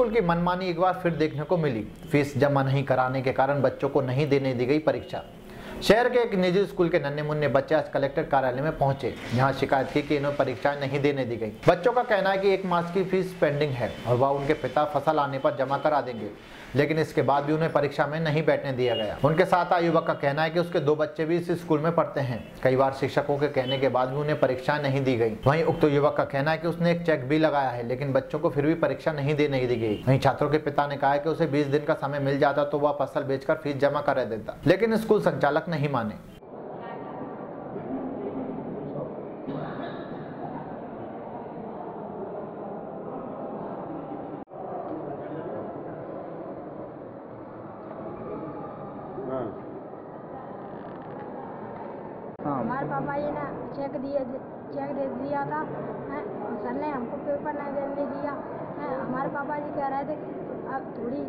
School की मनमानी एक बार फिर देखने को मिली। फ़ीस जमा नहीं कराने के कारण बच्चों को नहीं देने दी गई परीक्षा। शहर के एक निजी स्कूल के नन्हे मुन्ने बच्चे आज कलेक्टर कार्यालय में पहुँचे। जहाँ शिकायत की कि इन्हें परीक्षाएँ नहीं देने दी गई। बच्चों का कहना है कि एक मास की फ़ीस पेंडिंग है और वह उनके पिता फ़सल आने पर जमा करा देंगे, लेकिन इसके बाद भी उन्हें परीक्षा में नहीं बैठने दिया गया। उनके साथ आए युवक का कहना है कि उसके दो बच्चे भी इस स्कूल में पढ़ते हैं। कई बार शिक्षकों के कहने के बाद भी उन्हें परीक्षाएँ नहीं दी गई। वहीं उक्त युवक का कहना है कि उसने एक चेक भी लगाया है, लेकिन बच्चों को फिर भी परीक्षा नहीं देने दी गई। वहीं छात्रों के पिता ने कहा कि उसे बीस दिन का समय मिल जाता तो वह फ़सल बेचकर फ़ीस जमा करा देता। लेकिन स्कूल संचालक नहीं माने। हमारे पापा जी ने चेक दिए चेक दे दिया था सर ने हमको पेपर नहीं देने दिया हमारे पापा जी कह रहे थे अब थोड़ी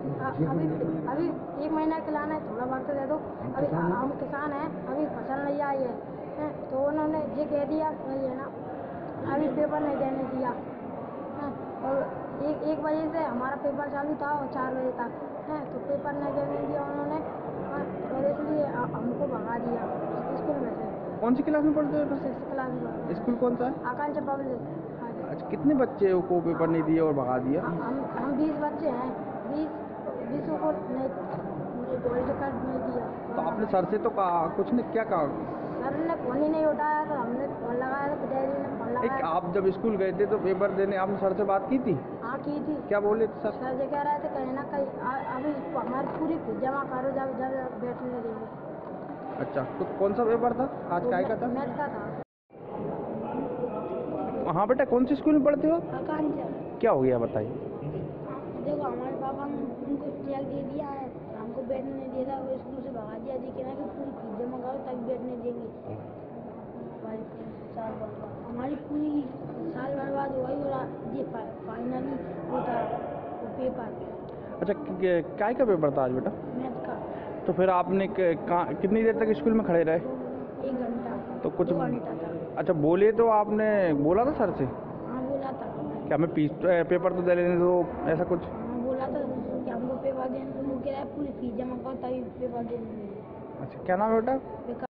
अभी अभी एक महीना के लाना है थोड़ा वक्त दे दो। अभी हम किसान हैं अभी फ़सल नहीं आई है हैं, तो उन्होंने ये कह दिया वही है ना। अभी पेपर नहीं देने दिया हैं, और एक एक बजे से हमारा पेपर चालू था और चार बजे तक हैं, तो पेपर नहीं देने दिया उन्होंने और इसलिए हमको भगा दिया स्कूल में से। कौन सी क्लास में पढ़ते हो सिक्स क्लास में स्कूल कौन सा है? आकांक्षा पब्लिक अच्छा कितने बच्चे को पेपर नहीं दिया और भगा दिया? हम हम बीस गोल्ड कार्ड नहीं दिया। तो आपने सर से तो कहा कुछ ने क्या कहा? सर ने फ़ोन ही नहीं उठाया तो हमने फ़ोन लगाया तो डैडी ने फ़ोन एक लगाया। आप जब स्कूल गए थे तो पेपर देने आपने सर से बात की थी? हाँ की थी। क्या बोले थे सर सर जी कह रहे थे कहीं ना कहीं आ- अभी हमारी पूरी फ़ीस जमा करो जब जब बैठने देंगे अच्छा तो कौन सा पेपर था? आज काय का था? मैथ का था। हाँ बेटा कौन से स्कूल में पढ़ते हो आकांक्षा। क्या हो गया बताइए। देखो हमारे पापा ने उनको चेक दे दिया है हमको बैठने नहीं दे रहा वो स्कूल से भगा दिया जी कहना कि पूरी जमा करो तभी बैठने देंगे। हमारी पूरी साल बर्बाद हो गई और ये फाइनली वो था वो पेपर अच्छा काय का पेपर था आज बेटा? मैथ का। तो फिर आपने कितनी देर तक स्कूल में खड़े रहे? एक घंटा। तो कुछ अच्छा बोले तो आपने बोला था सर से? हाँ बोला था। कि हमें पीस पेपर तो दे लेने दो ऐसा कुछ? हाँ बोला था कि हमको पेपर देने वो कह रहा है पूरी फ़ीस जमा करो तभी पेपर देने अच्छा क्या नाम है बेटा?